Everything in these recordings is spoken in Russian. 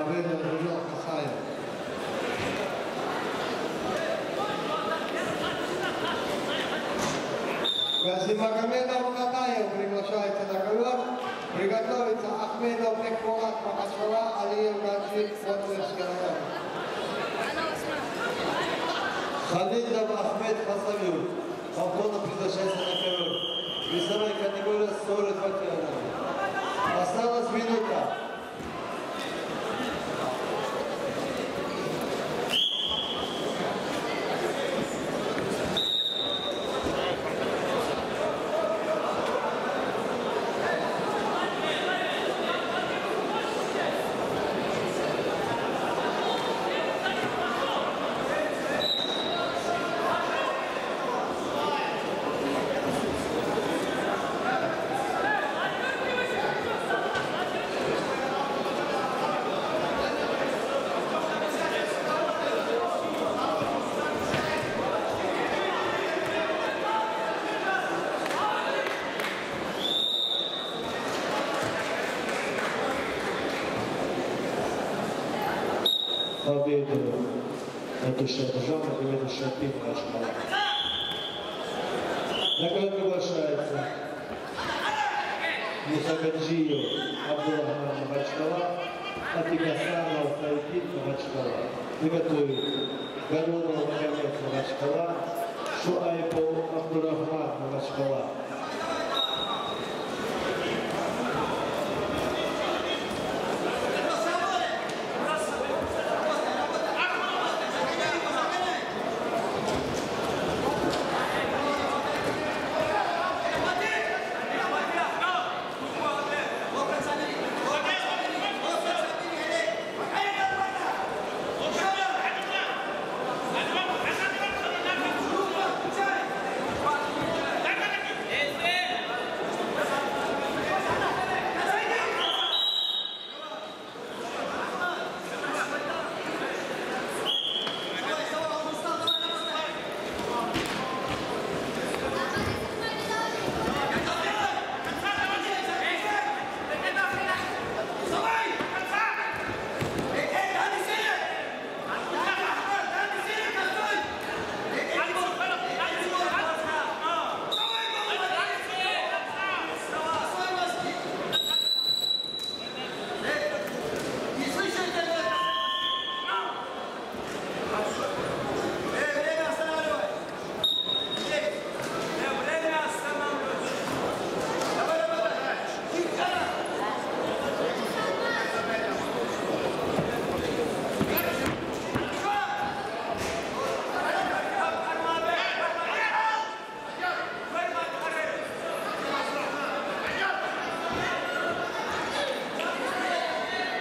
время убежал Хасаев. Газимагомедов Катаев приглашается на ковер. Приготовиться Ахмедов Экмулат Махачкала, Алиев Гаджи, Вотлерский район. Халидов Ахмед Хасавюр. Повторно приглашается на ковер. Весовая категория 42 килограмма. Осталась минута. Победу эту державу, победу Шапин школа. Наград приглашается Мусагаджиев Абдулахман Махачкала, Атигасанов Хайдин Махачкала. Приготовить Гарунов Магомед Махачкала, Шуайбов Абдурахман Махачкала.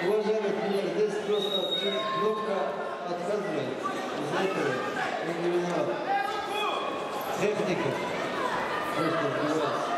Уважаемые коллеги, здесь просто кнопка отказывает. Из-за этого он не виноват. Техника. Просто убивается.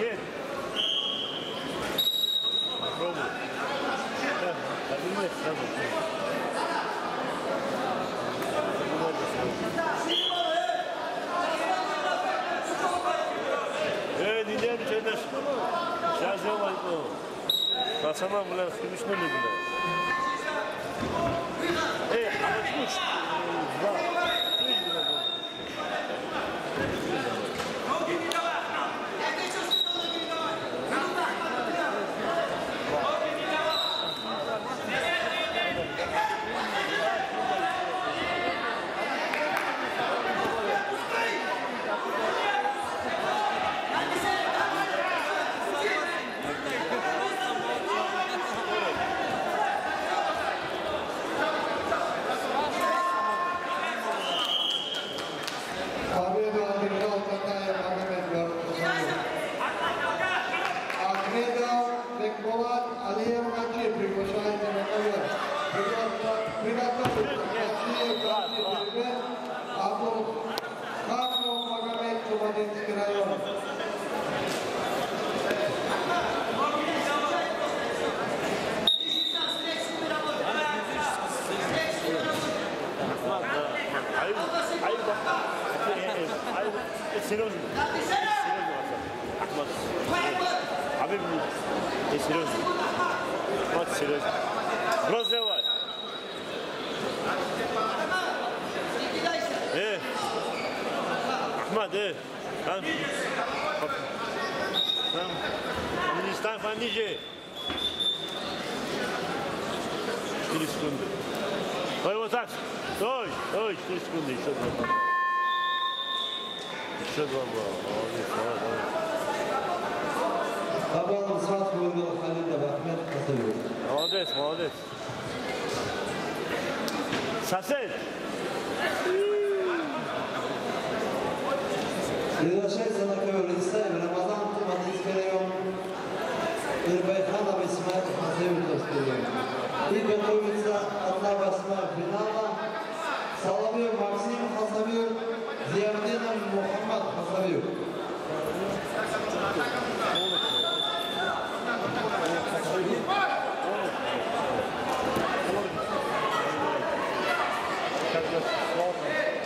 Yedi. Bravo. Bravo. Bravo. Bravo. Şazya var. Kasama bunlar, sürmüş ne dediler? Магомед, Кубанинский район. Ахмат, да, Ахмат. Аюб, Аюб, э, э, Аюб, это серьезно. Это серьезно, Ахмат. Ахмат. Хабиб, это серьезно. Ахмат, серьезно. Гроз давай. Э, Ахмат, э, там, там, не стань пониже. 4 секунды. Ой, вот так. Ой, ой, 4 секунды, еще два. Еще два إذا شاهد سنة كبير الإسلام رمضان تبقى تذكر يوم البيخانة باسمها تحصيل